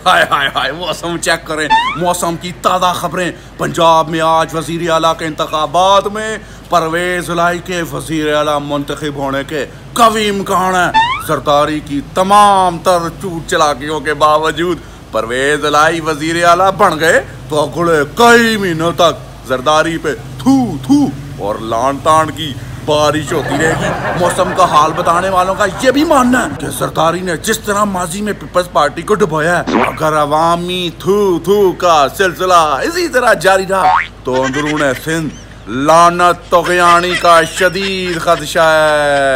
हाय हाय हाय, मौसम चेक करें। मौसम की ताज़ा खबरें। पंजाब में आज वज़ीर अला के इंतबात में परवेज लाई के वज़ीर अला मुंतखब होने के कभी इम्कान है। सरदारी की तमाम तर चूट चलाकियों के बावजूद परवेज लाई वज़ीर अला बन गए तो अगले कई महीनों तक जरदारी पे थू थू और लान तान की बारिश होती रहेगी, मौसम का हाल बताने वालों का ये भी मानना है कि सरदारी ने जिस तरह माजी में पीपल्स पार्टी को डुबोया है, अगर अवामी थू थू का सिलसिला इसी तरह जारी रहा तो अंदरून सिंध, लानत तो का शदीद खदशा है।